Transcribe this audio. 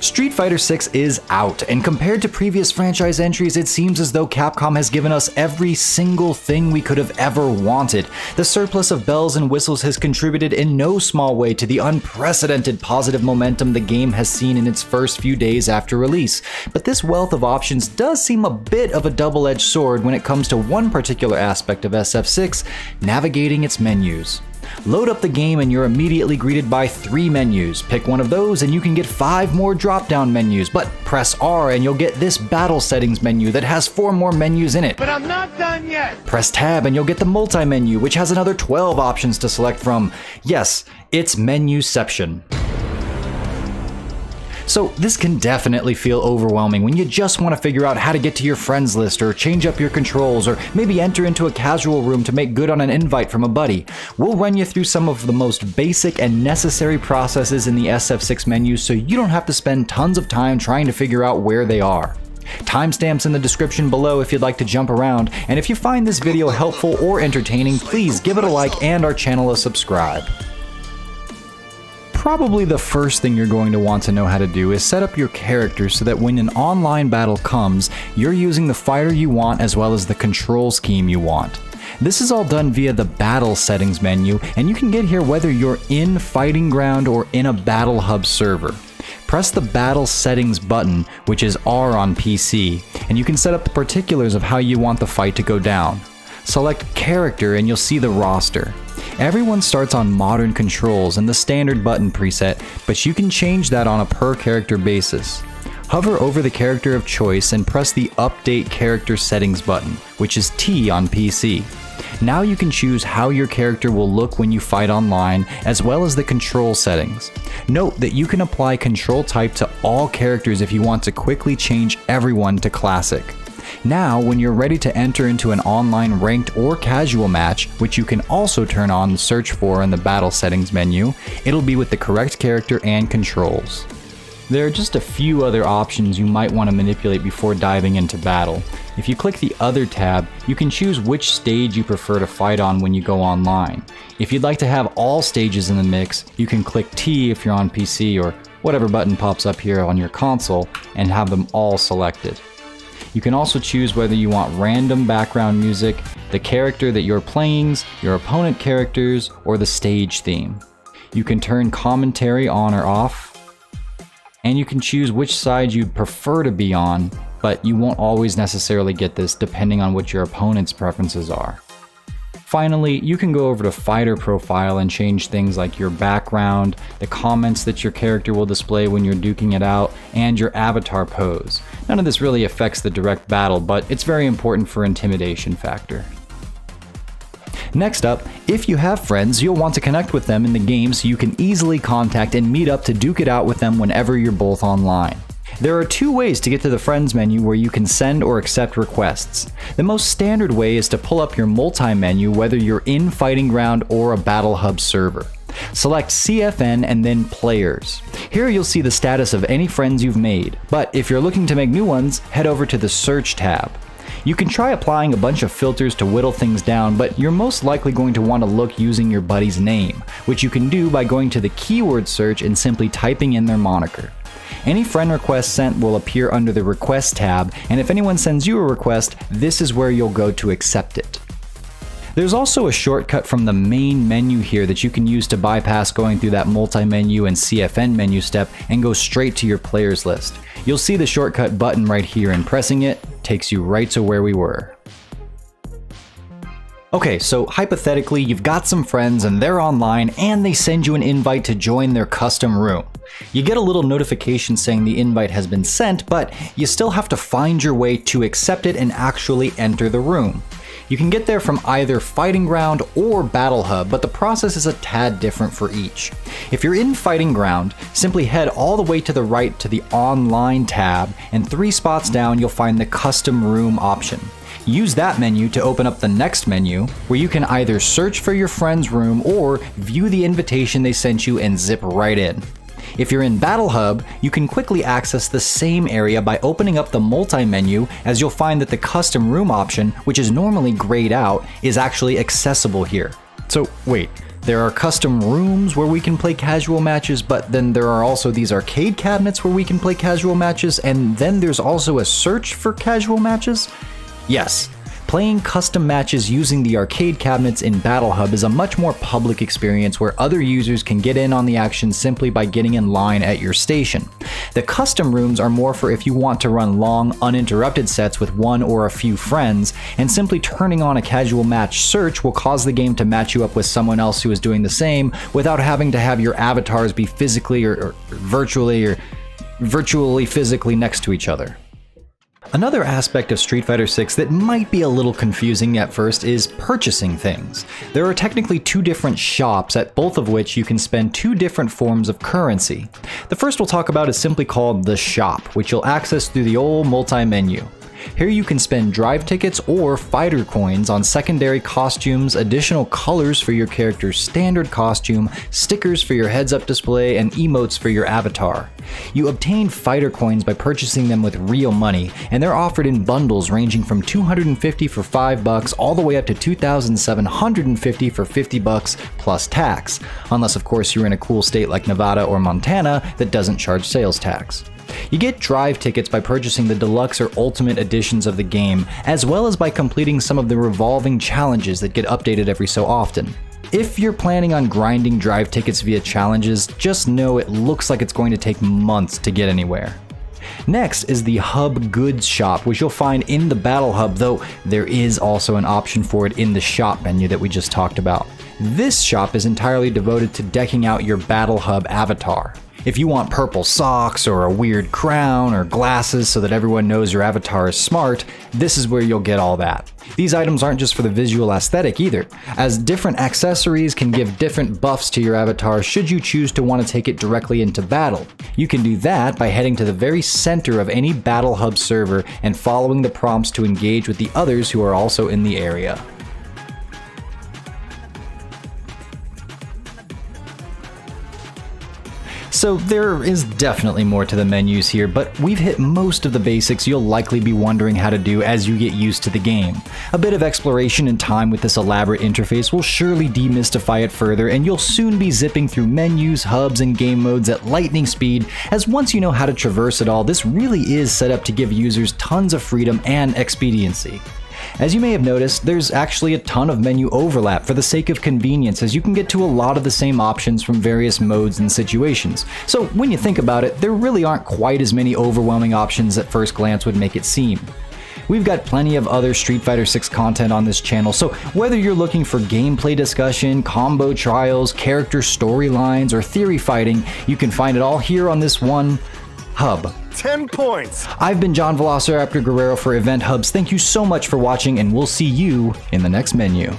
Street Fighter 6 is out, and compared to previous franchise entries, it seems as though Capcom has given us every single thing we could have ever wanted. The surplus of bells and whistles has contributed in no small way to the unprecedented positive momentum the game has seen in its first few days after release. But this wealth of options does seem a bit of a double edged sword when it comes to one particular aspect of SF6 navigating its menus. Load up the game and you're immediately greeted by three menus. Pick one of those and you can get five more drop down menus, but press R and you'll get this battle settings menu that has four more menus in it. But I'm not done yet! Press tab and you'll get the multi menu, which has another 12 options to select from. Yes, it's menuception. So this can definitely feel overwhelming when you just want to figure out how to get to your friends list or change up your controls or maybe enter into a casual room to make good on an invite from a buddy. We'll run you through some of the most basic and necessary processes in the SF6 menu so you don't have to spend tons of time trying to figure out where they are. Timestamps in the description below if you'd like to jump around, and if you find this video helpful or entertaining, please give it a like and our channel a subscribe probably the first thing you're going to want to know how to do is set up your character so that when an online battle comes, you're using the fighter you want as well as the control scheme you want. This is all done via the battle settings menu, and you can get here whether you're in Fighting Ground or in a Battle Hub server. Press the Battle Settings button, which is R on PC, and you can set up the particulars of how you want the fight to go down. Select Character and you'll see the roster. Everyone starts on modern controls and the standard button preset, but you can change that on a per character basis. Hover over the character of choice and press the Update Character Settings button, which is T on PC. Now you can choose how your character will look when you fight online, as well as the control settings. Note that you can apply control type to all characters if you want to quickly change everyone to classic. Now, when you're ready to enter into an online ranked or casual match, which you can also turn on the search for in the battle settings menu, it'll be with the correct character and controls. There are just a few other options you might want to manipulate before diving into battle. If you click the Other tab, you can choose which stage you prefer to fight on when you go online. If you'd like to have all stages in the mix, you can click T if you're on PC or whatever button pops up here on your console and have them all selected. You can also choose whether you want random background music, the character that you're playing's, your opponent characters, or the stage theme. You can turn commentary on or off, and you can choose which side you'd prefer to be on, but you won't always necessarily get this depending on what your opponent's preferences are. Finally, you can go over to Fighter Profile and change things like your background, the comments that your character will display when you're duking it out, and your avatar pose. None of this really affects the direct battle, but it's very important for intimidation factor. Next up, if you have friends, you'll want to connect with them in the game so you can easily contact and meet up to duke it out with them whenever you're both online. There are two ways to get to the Friends menu where you can send or accept requests. The most standard way is to pull up your multi-menu whether you're in Fighting Ground or a Battle Hub server. Select CFN and then Players. Here you'll see the status of any friends you've made, but if you're looking to make new ones, head over to the Search tab. You can try applying a bunch of filters to whittle things down, but you're most likely going to want to look using your buddy's name, which you can do by going to the keyword search and simply typing in their moniker. Any friend request sent will appear under the Request tab, and if anyone sends you a request, this is where you'll go to accept it. There's also a shortcut from the main menu here that you can use to bypass going through that multi-menu and CFN menu step and go straight to your players list. You'll see the shortcut button right here and pressing it takes you right to where we were. Okay, so hypothetically, you've got some friends and they're online and they send you an invite to join their custom room. You get a little notification saying the invite has been sent, but you still have to find your way to accept it and actually enter the room. You can get there from either Fighting Ground or Battle Hub, but the process is a tad different for each. If you're in Fighting Ground, simply head all the way to the right to the Online tab, and three spots down you'll find the Custom Room option. Use that menu to open up the next menu, where you can either search for your friend's room or view the invitation they sent you and zip right in. If you're in Battle Hub, you can quickly access the same area by opening up the multi-menu as you'll find that the custom room option, which is normally grayed out, is actually accessible here. So wait, There are custom rooms where we can play casual matches, but then there are also these arcade cabinets where we can play casual matches, and then there's also a search for casual matches? Yes, Playing custom matches using the arcade cabinets in Battle Hub is a much more public experience where other users can get in on the action simply by getting in line at your station. The custom rooms are more for if you want to run long, uninterrupted sets with one or a few friends, and simply turning on a casual match search will cause the game to match you up with someone else who is doing the same without having to have your avatars be physically or, or virtually or virtually physically next to each other. Another aspect of Street Fighter 6 that might be a little confusing at first is purchasing things. There are technically two different shops at both of which you can spend two different forms of currency. The first we'll talk about is simply called the shop, which you'll access through the old multi-menu. Here you can spend drive tickets or fighter coins on secondary costumes, additional colors for your character's standard costume, stickers for your heads-up display, and emotes for your avatar. You obtain fighter coins by purchasing them with real money, and they're offered in bundles ranging from 250 for 5 bucks all the way up to 2750 for 50 bucks plus tax. Unless of course you're in a cool state like Nevada or Montana that doesn't charge sales tax. You get drive tickets by purchasing the deluxe or ultimate editions of the game, as well as by completing some of the revolving challenges that get updated every so often. If you're planning on grinding drive tickets via challenges, just know it looks like it's going to take months to get anywhere. Next is the Hub Goods Shop, which you'll find in the Battle Hub, though there is also an option for it in the shop menu that we just talked about. This shop is entirely devoted to decking out your Battle Hub avatar. If you want purple socks or a weird crown or glasses so that everyone knows your avatar is smart, this is where you'll get all that. These items aren't just for the visual aesthetic either, as different accessories can give different buffs to your avatar should you choose to want to take it directly into battle. You can do that by heading to the very center of any Battle Hub server and following the prompts to engage with the others who are also in the area. So there is definitely more to the menus here, but we've hit most of the basics you'll likely be wondering how to do as you get used to the game. A bit of exploration and time with this elaborate interface will surely demystify it further, and you'll soon be zipping through menus, hubs, and game modes at lightning speed, as once you know how to traverse it all, this really is set up to give users tons of freedom and expediency. As you may have noticed, there's actually a ton of menu overlap for the sake of convenience as you can get to a lot of the same options from various modes and situations. So when you think about it, there really aren't quite as many overwhelming options at first glance would make it seem. We've got plenty of other Street Fighter 6 content on this channel, so whether you're looking for gameplay discussion, combo trials, character storylines, or theory fighting, you can find it all here on this one hub. 10 points. I've been John Velociraptor Guerrero for EventHubs. Thank you so much for watching, and we'll see you in the next menu.